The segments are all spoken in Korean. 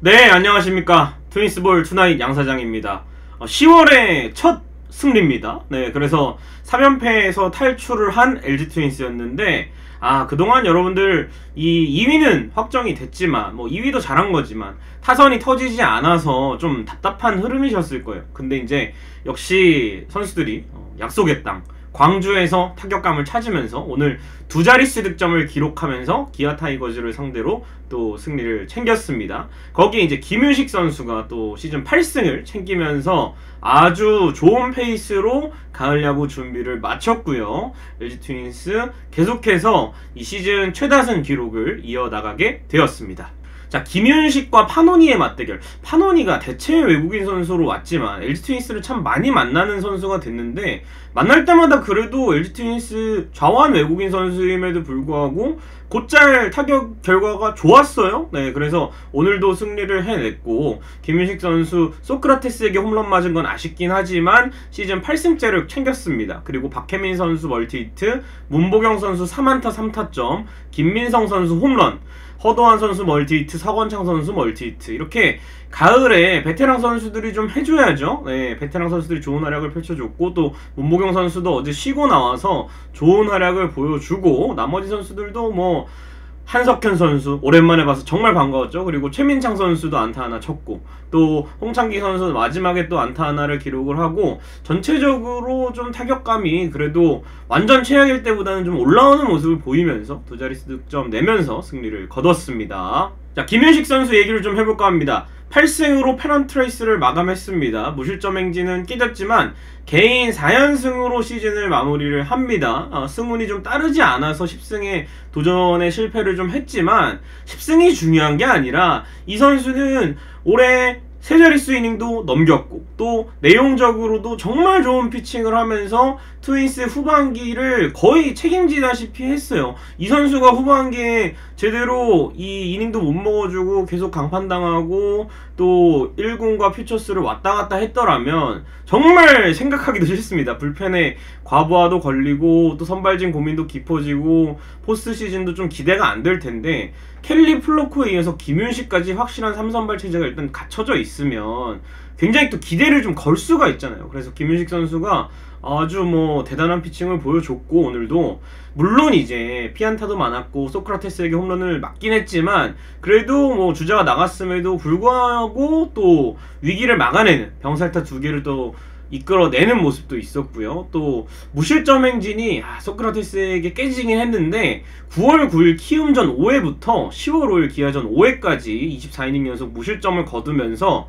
네, 안녕하십니까. 트윈스볼 투나잇 양사장입니다. 10월의 어, 첫 승리입니다. 네, 그래서 3연패에서 탈출을 한 LG 트윈스였는데, 아, 그동안 여러분들 이 2위는 확정이 됐지만, 뭐 2위도 잘한 거지만, 타선이 터지지 않아서 좀 답답한 흐름이셨을 거예요. 근데 이제 역시 선수들이 어, 약속의 땅, 광주에서 타격감을 찾으면서 오늘 두 자릿수 득점을 기록하면서 기아 타이거즈를 상대로 또 승리를 챙겼습니다. 거기에 이제 김윤식 선수가 또 시즌 8승을 챙기면서 아주 좋은 페이스로 가을 야구 준비를 마쳤고요. LG 트윈스 계속해서 이 시즌 최다승 기록을 이어나가게 되었습니다. 자, 김윤식과 파노니의 맞대결. 파노니가 대체 외국인 선수로 왔지만 LG 트윈스를 참 많이 만나는 선수가 됐는데 만날 때마다 그래도 LG 트윈스 좌완 외국인 선수임에도 불구하고 곧잘 타격 결과가 좋았어요. 네, 그래서 오늘도 승리를 해냈고 김윤식 선수 소크라테스에게 홈런 맞은 건 아쉽긴 하지만 시즌 8승째를 챙겼습니다. 그리고 박해민 선수 멀티히트, 문보경 선수 3안타 3타점, 김민성 선수 홈런 허도환 선수 멀티히트, 서건창 선수 멀티히트 이렇게 가을에 베테랑 선수들이 좀 해줘야죠. 네, 베테랑 선수들이 좋은 활약을 펼쳐줬고 또 문보경 선수도 어제 쉬고 나와서 좋은 활약을 보여주고 나머지 선수들도 뭐 한석현 선수 오랜만에 봐서 정말 반가웠죠. 그리고 최민창 선수도 안타 하나 쳤고 또 홍창기 선수 마지막에 또 안타 하나를 기록을 하고 전체적으로 좀 타격감이 그래도 완전 최악일 때보다는 좀 올라오는 모습을 보이면서 두 자릿수 득점 내면서 승리를 거뒀습니다. 자 김윤식 선수 얘기를 좀 해볼까 합니다. 8승으로 페넌 트레이스를 마감했습니다. 무실점 행진은 깨졌지만 개인 4연승으로 시즌을 마무리를 합니다. 어, 승운이 좀 따르지 않아서 10승에 도전에 실패를 좀 했지만 10승이 중요한 게 아니라 이 선수는 올해 세 자릿수 이닝도 넘겼고 또 내용적으로도 정말 좋은 피칭을 하면서 트윈스 후반기를 거의 책임지다시피 했어요. 이 선수가 후반기에 제대로 이 이닝도 못 먹어주고 계속 강판당하고 또 1군과 퓨처스를 왔다 갔다 했더라면 정말 생각하기도 싫습니다. 불펜에 과부하도 걸리고 또 선발진 고민도 깊어지고 포스트 시즌도 좀 기대가 안 될 텐데 켈리 플럿코에 이어서 김윤식까지 확실한 3선발 체제가 일단 갖춰져 있으면 굉장히 또 기대를 좀 걸 수가 있잖아요. 그래서 김윤식 선수가 아주 뭐 대단한 피칭을 보여줬고 오늘도 물론 이제 피안타도 많았고 소크라테스에게 홈런을 맞긴 했지만 그래도 뭐 주자가 나갔음에도 불구하고 또 위기를 막아내는 병살타 두 개를 또 이끌어내는 모습도 있었고요. 또 무실점 행진이 아, 소크라테스에게 깨지긴 했는데 9월 9일 키움전 5회부터 10월 5일 기아전 5회까지 24이닝 연속 무실점을 거두면서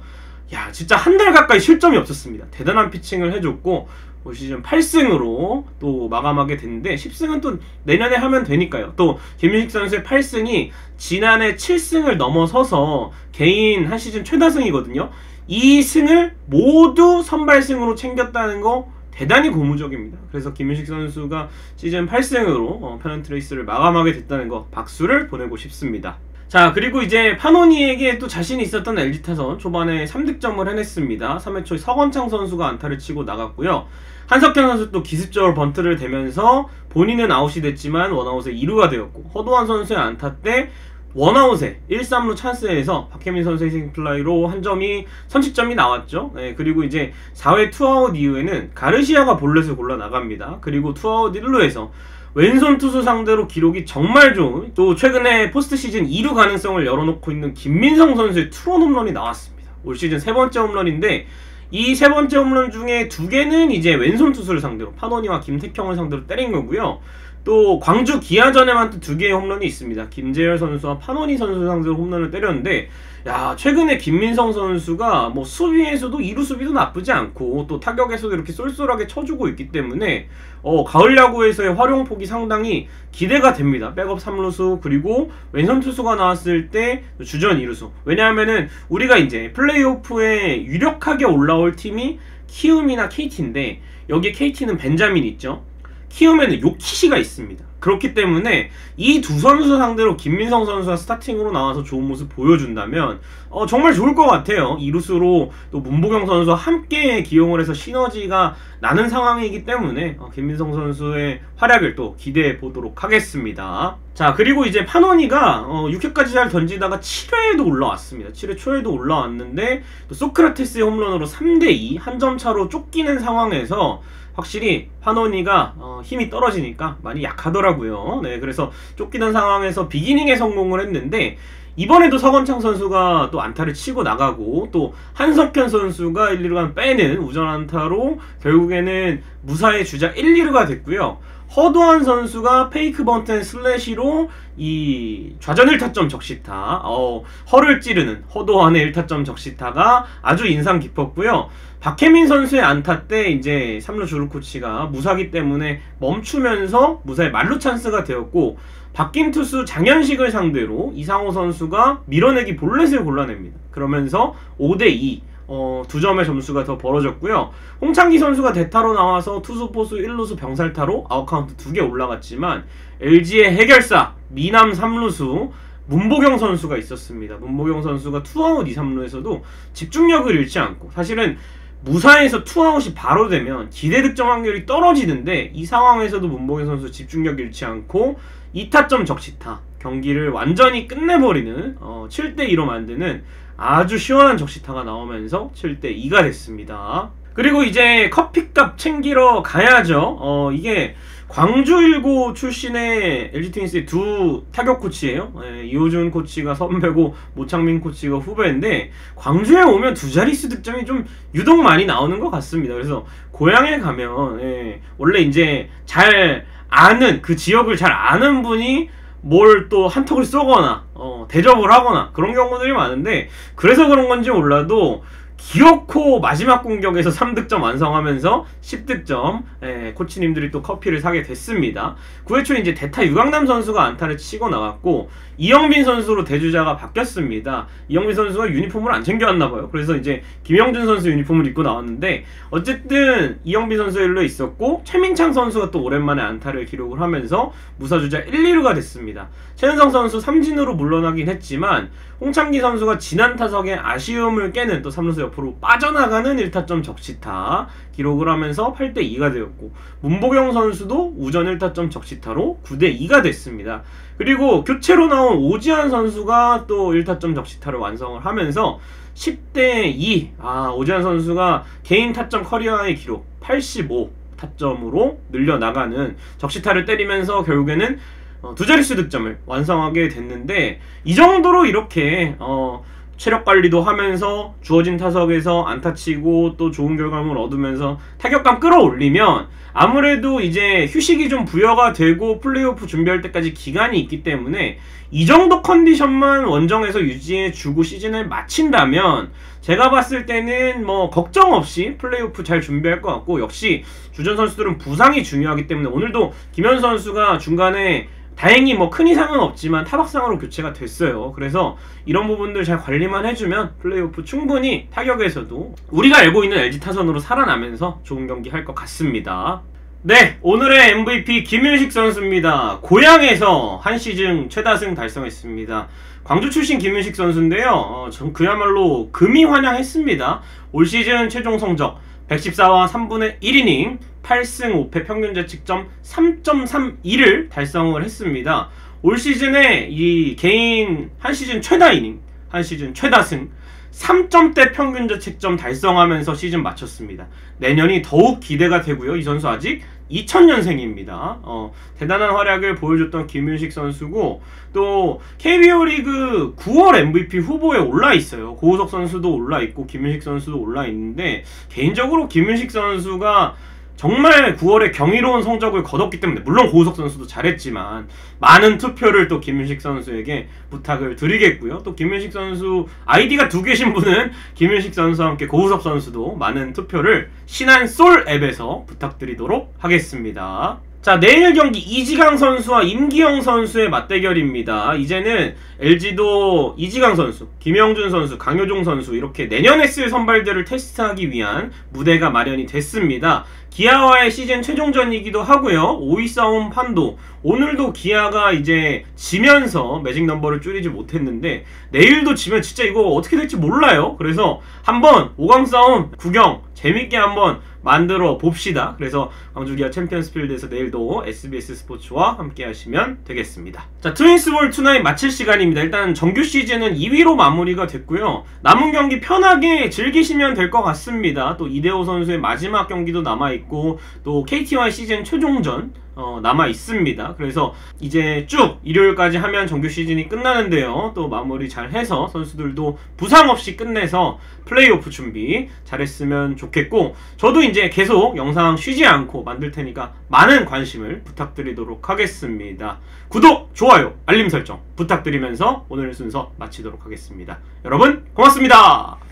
야 진짜 한 달 가까이 실점이 없었습니다. 대단한 피칭을 해줬고 올 시즌 8승으로 또 마감하게 됐는데 10승은 또 내년에 하면 되니까요. 또 김윤식 선수의 8승이 지난해 7승을 넘어서서 개인 한 시즌 최다승이거든요. 이 승을 모두 선발승으로 챙겼다는 거 대단히 고무적입니다. 그래서 김윤식 선수가 시즌 8승으로 어, 페넌트레이스를 마감하게 됐다는 거 박수를 보내고 싶습니다. 자 그리고 이제 파노니에게 또 자신이 있었던 LG 타선 초반에 3득점을 해냈습니다. 3회 초에 서건창 선수가 안타를 치고 나갔고요. 한석현 선수 또 기습적으로 번트를 대면서 본인은 아웃이 됐지만 원아웃에 2루가 되었고 허도환 선수의 안타 때 원아웃에 1, 3루 찬스에서 박해민 선수의 희생플라이로 한 점이 선취점이 나왔죠. 네, 그리고 이제 4회 투아웃 이후에는 가르시아가 볼넷을 골라 나갑니다. 그리고 투아웃 1루에서 왼손 투수 상대로 기록이 정말 좋은 또 최근에 포스트 시즌 2루 가능성을 열어놓고 있는 김민성 선수의 투런 홈런이 나왔습니다. 올 시즌 세 번째 홈런인데 이 세 번째 홈런 중에 두 개는 이제 왼손 투수를 상대로 파노니와 김태형을 상대로 때린 거고요. 또 광주 기아전에만 또 두 개의 홈런이 있습니다. 김재열 선수와 파노니 선수 상대로 홈런을 때렸는데 야 최근에 김민성 선수가 뭐 수비에서도 이루 수비도 나쁘지 않고 또 타격에서도 이렇게 쏠쏠하게 쳐주고 있기 때문에 어 가을 야구에서의 활용폭이 상당히 기대가 됩니다. 백업 3루수 그리고 왼손 투수가 나왔을 때 주전 2루수 왜냐하면은 우리가 이제 플레이오프에 유력하게 올라올 팀이 키움이나 KT인데 여기 KT는 벤자민 있죠. 키움에는 요키시가 있습니다. 그렇기 때문에 이 두 선수 상대로 김민성 선수가 스타팅으로 나와서 좋은 모습 보여준다면 어, 정말 좋을 것 같아요. 이루스로 또 문보경 선수와 함께 기용을 해서 시너지가 나는 상황이기 때문에 어, 김민성 선수의 활약을 또 기대해 보도록 하겠습니다. 자 그리고 이제 파노니가 어, 6회까지 잘 던지다가 7회에도 올라왔습니다. 7회 초에도 올라왔는데 또 소크라테스의 홈런으로 3대2 한 점 차로 쫓기는 상황에서 확실히 파노니가 어, 힘이 떨어지니까 많이 약하더라고요. 네, 그래서 쫓기는 상황에서 빅이닝에 성공을 했는데 이번에도 서건창 선수가 또 안타를 치고 나가고 또 한석현 선수가 1, 2루간 빼는 우전 안타로 결국에는 무사의 주자 1, 2루가 됐고요. 허도환 선수가 페이크 번트 슬래시로 이 좌전 1타점 적시타, 어, 허를 찌르는 허도환의 1타점 적시타가 아주 인상 깊었고요. 박해민 선수의 안타 때 이제 3루 주루 코치가 무사기 때문에 멈추면서 무사의 만루 찬스가 되었고 바뀐 투수 장현식을 상대로 이상호 선수가 밀어내기 볼넷을 골라냅니다. 그러면서 5대2 어, 두 점의 점수가 더 벌어졌고요. 홍창기 선수가 대타로 나와서 투수, 포수, 1루수 병살타로 아웃카운트 두 개 올라갔지만 LG의 해결사 미남 3루수 문보경 선수가 있었습니다. 문보경 선수가 투아웃 2, 3루에서도 집중력을 잃지 않고 사실은 무사에서 투아웃이 바로 되면 기대 득점 확률이 떨어지는데 이 상황에서도 문보경 선수 집중력 잃지 않고 2타점 적시타 경기를 완전히 끝내버리는 어, 7대2로 만드는 아주 시원한 적시타가 나오면서 7대2가 됐습니다. 그리고 이제 커피값 챙기러 가야죠. 어, 이게 광주일고 출신의 LG 트윈스의 두 타격 코치예요. 예, 이호준 코치가 선배고 모창민 코치가 후배인데 광주에 오면 두 자릿수 득점이 좀 유독 많이 나오는 것 같습니다. 그래서 고향에 가면 예, 원래 이제 잘 아는 그 지역을 잘 아는 분이 뭘 또 한턱을 쏘거나 어, 대접을 하거나 그런 경우들이 많은데 그래서 그런 건지 몰라도 기어코 마지막 공격에서 3득점 완성하면서 10득점 예, 코치님들이 또 커피를 사게 됐습니다. 9회 초 이제 대타 유강남 선수가 안타를 치고 나갔고 이영빈 선수로 대주자가 바뀌었습니다. 이영빈 선수가 유니폼을 안 챙겨왔나 봐요. 그래서 이제 김영준 선수 유니폼을 입고 나왔는데 어쨌든 이영빈 선수 일로 있었고 최민창 선수가 또 오랜만에 안타를 기록을 하면서 무사주자 1, 2루가 됐습니다. 최은성 선수 삼진으로 물러나긴 했지만 홍창기 선수가 지난 타석에 아쉬움을 깨는 또 3루수 옆으로 빠져나가는 1타점 적시타 기록을 하면서 8대2가 되었고 문보경 선수도 우전 1타점 적시타로 9대2가 됐습니다. 그리고 교체로 나온 오지환 선수가 또 1타점 적시타를 완성을 하면서 10대2 아 오지환 선수가 개인 타점 커리어의 기록 85 타점으로 늘려나가는 적시타를 때리면서 결국에는 어, 두 자릿수 득점을 완성하게 됐는데 이 정도로 이렇게 어, 체력 관리도 하면서 주어진 타석에서 안타 치고 또 좋은 결과물 얻으면서 타격감 끌어올리면 아무래도 이제 휴식이 좀 부여가 되고 플레이오프 준비할 때까지 기간이 있기 때문에 이 정도 컨디션만 원정에서 유지해 주고 시즌을 마친다면 제가 봤을 때는 뭐 걱정 없이 플레이오프 잘 준비할 것 같고 역시 주전 선수들은 부상이 중요하기 때문에 오늘도 김현 선수가 중간에 다행히 뭐 큰 이상은 없지만 타박상으로 교체가 됐어요. 그래서 이런 부분들 잘 관리만 해주면 플레이오프 충분히 타격에서도 우리가 알고 있는 LG 타선으로 살아나면서 좋은 경기 할 것 같습니다. 네, 오늘의 MVP 김윤식 선수입니다. 고향에서 한 시즌 최다승 달성했습니다. 광주 출신 김윤식 선수인데요. 어, 전 그야말로 금이 환영했습니다. 올 시즌 최종 성적 114와 3분의 1이닝 8승 5패 평균 자책점 3.32를 달성을 했습니다. 올 시즌에 이 개인 한 시즌 최다 이닝, 한 시즌 최다승 3점대 평균 자책점 달성하면서 시즌 마쳤습니다. 내년이 더욱 기대가 되고요. 이 선수 아직 2000년생입니다. 어, 대단한 활약을 보여줬던 김윤식 선수고 또 KBO 리그 9월 MVP 후보에 올라 있어요. 고우석 선수도 올라 있고 김윤식 선수도 올라 있는데 개인적으로 김윤식 선수가 정말 9월에 경이로운 성적을 거뒀기 때문에 물론 고우석 선수도 잘했지만 많은 투표를 또 김윤식 선수에게 부탁을 드리겠고요. 또 김윤식 선수 아이디가 두 개신 분은 김윤식 선수와 함께 고우석 선수도 많은 투표를 신한 솔 앱에서 부탁드리도록 하겠습니다. 자, 내일 경기 이지강 선수와 임기영 선수의 맞대결입니다. 이제는 LG도 이지강 선수, 김영준 선수, 강효종 선수 이렇게 내년에 쓸 선발들을 테스트하기 위한 무대가 마련이 됐습니다. 기아와의 시즌 최종전이기도 하고요. 5위 싸움 판도. 오늘도 기아가 이제 지면서 매직 넘버를 줄이지 못했는데 내일도 지면 진짜 이거 어떻게 될지 몰라요. 그래서 한번 5강 싸움 구경 재밌게 한번 만들어 봅시다. 그래서 광주기아 챔피언스 필드에서 내일도 SBS 스포츠와 함께 하시면 되겠습니다. 자, 트윈스볼 투나잇 마칠 시간입니다. 일단 정규 시즌은 2위로 마무리가 됐고요. 남은 경기 편하게 즐기시면 될 것 같습니다. 또 이대호 선수의 마지막 경기도 남아 있고 또 KT와 시즌 최종전 어, 남아 있습니다. 그래서 이제 쭉 일요일까지 하면 정규 시즌이 끝나는데요. 또 마무리 잘 해서 선수들도 부상 없이 끝내서 플레이오프 준비 잘했으면 좋겠고 저도 이제 계속 영상 쉬지 않고 만들 테니까 많은 관심을 부탁드리도록 하겠습니다. 구독, 좋아요, 알림 설정 부탁드리면서 오늘 순서 마치도록 하겠습니다. 여러분 고맙습니다.